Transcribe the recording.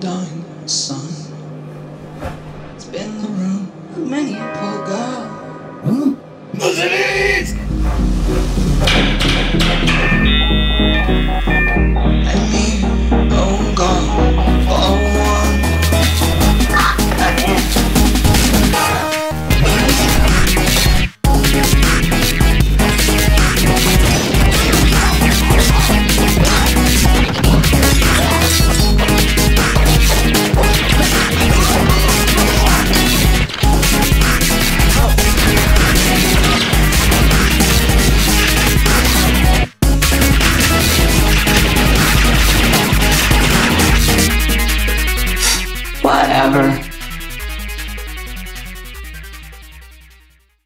Dying sun. It's been the room of many a poor? Muzilik! Ever.